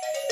you